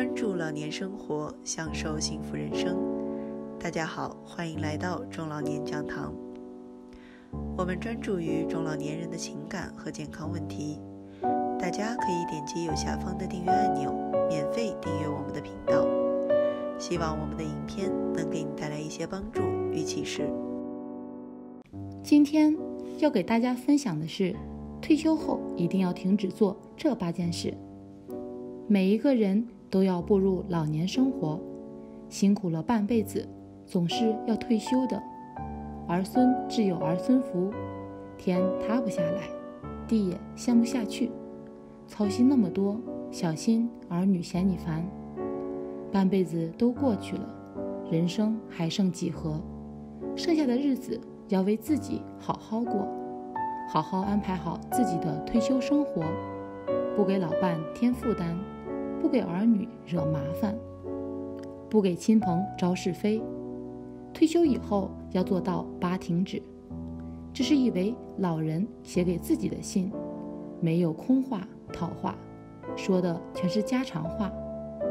关注老年生活，享受幸福人生。大家好，欢迎来到中老年讲堂。我们专注于中老年人的情感和健康问题。大家可以点击右下方的订阅按钮，免费订阅我们的频道。希望我们的影片能给你带来一些帮助与启示。今天要给大家分享的是，退休后一定要停止做这八件事。每一个人都要步入老年生活，辛苦了半辈子，总是要退休的。儿孙自有儿孙福，天塌不下来，地也陷不下去。操心那么多，小心儿女嫌你烦。半辈子都过去了，人生还剩几何？剩下的日子要为自己好好过，好好安排好自己的退休生活，不给老伴添负担，给儿女惹麻烦，不给亲朋招是非。退休以后要做到八停止。这是一位老人写给自己的信，没有空话套话，说的全是家常话，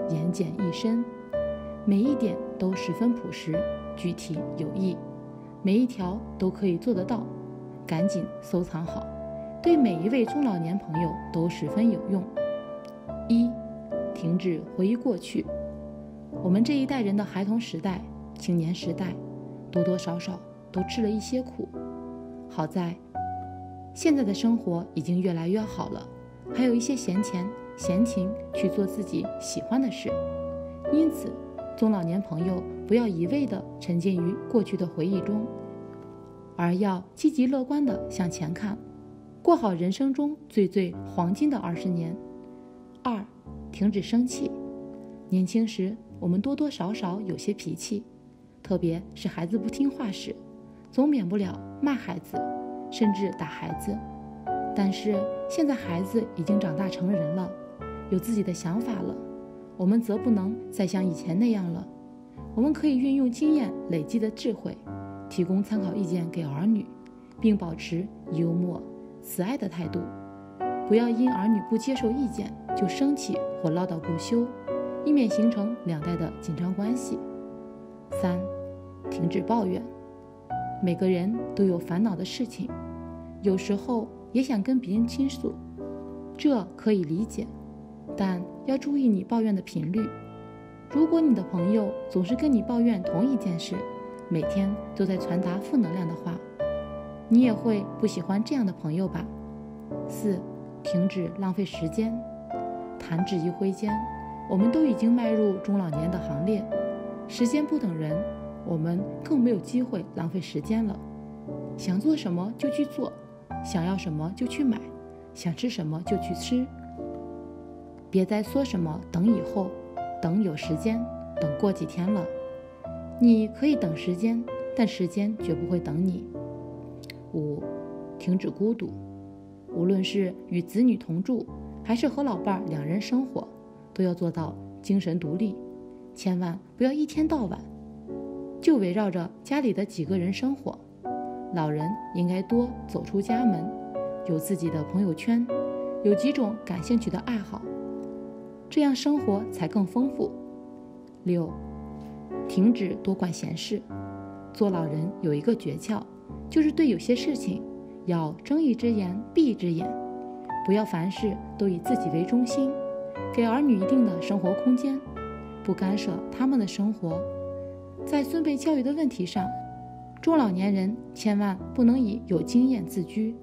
言简意深，每一点都十分朴实、具体有益，每一条都可以做得到，赶紧收藏好，对每一位中老年朋友都十分有用。一，停止回忆过去，我们这一代人的孩童时代。青年时代，多多少少都吃了一些苦。好在现在的生活已经越来越好了，还有一些闲钱闲情去做自己喜欢的事。因此，中老年朋友不要一味地沉浸于过去的回忆中，而要积极乐观地向前看，过好人生中最最黄金的二十年。二，停止生气。年轻时，我们多多少少有些脾气。特别是孩子不听话时，总免不了骂孩子，甚至打孩子。但是现在孩子已经长大成人了，有自己的想法了，我们则不能再像以前那样了。我们可以运用经验累积的智慧，提供参考意见给儿女，并保持幽默、慈爱的态度，不要因儿女不接受意见就生气或唠叨不休，以免形成两代的紧张关系。三，停止抱怨。每个人都有烦恼的事情，有时候也想跟别人倾诉，这可以理解，但要注意你抱怨的频率。如果你的朋友总是跟你抱怨同一件事，每天都在传达负能量的话，你也会不喜欢这样的朋友吧？四，停止浪费时间。弹指一挥间，我们都已经迈入中老年的行列。时间不等人，我们更没有机会浪费时间了。想做什么就去做，想要什么就去买，想吃什么就去吃。别再说什么等以后，等有时间，等过几天了。你可以等时间，但时间绝不会等你。五，停止孤独。无论是与子女同住，还是和老伴儿两人生活，都要做到精神独立。千万不要一天到晚就围绕着家里的几个人生活。老人应该多走出家门，有自己的朋友圈，有几种感兴趣的爱好，这样生活才更丰富。六，停止多管闲事。做老人有一个诀窍，就是对有些事情要睁一只眼闭一只眼，不要凡事都以自己为中心，给儿女一定的生活空间。不干涉他们的生活，在孙辈教育的问题上，中老年人千万不能以有经验自居，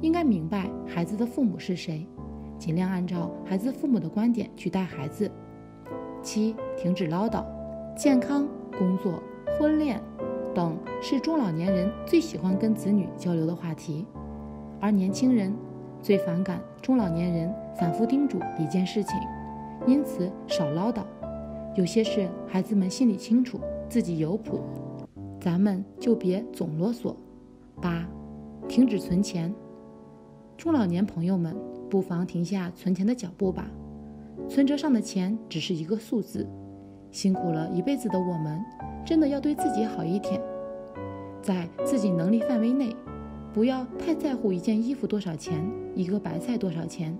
应该明白孩子的父母是谁，尽量按照孩子父母的观点去带孩子。七，停止唠叨。健康、工作、婚恋等是中老年人最喜欢跟子女交流的话题，而年轻人最反感中老年人反复叮嘱一件事情，因此少唠叨。有些事孩子们心里清楚，自己有谱，咱们就别总啰嗦。八，停止存钱。中老年朋友们不妨停下存钱的脚步吧，存折上的钱只是一个数字。辛苦了一辈子的我们，真的要对自己好一点，在自己能力范围内，不要太在乎一件衣服多少钱，一个白菜多少钱，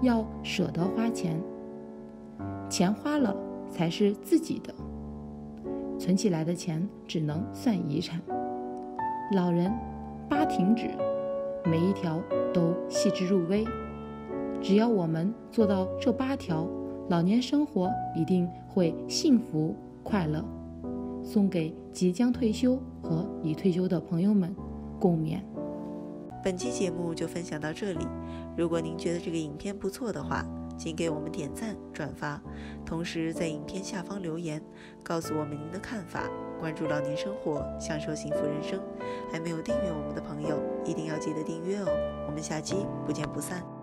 要舍得花钱。钱花了才是自己的，存起来的钱只能算遗产。老人八停止，每一条都细致入微。只要我们做到这八条，老年生活一定会幸福快乐。送给即将退休和已退休的朋友们共勉。本期节目就分享到这里。如果您觉得这个影片不错的话，请给我们点赞、转发，同时在影片下方留言，告诉我们您的看法。关注老年生活，享受幸福人生。还没有订阅我们的朋友，一定要记得订阅哦。我们下期不见不散。